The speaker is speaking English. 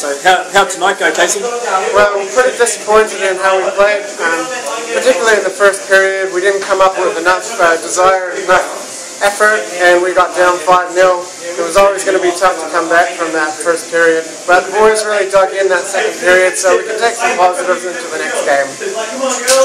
So how, how tonight go, KC? Well, we're pretty disappointed in how we played, um, particularly in the first period. We didn't come up with enough uh, desire, enough effort, and we got down 5-0. It was always going to be tough to come back from that first period. But the boys really dug in that second period, so we can take some positives into the next game.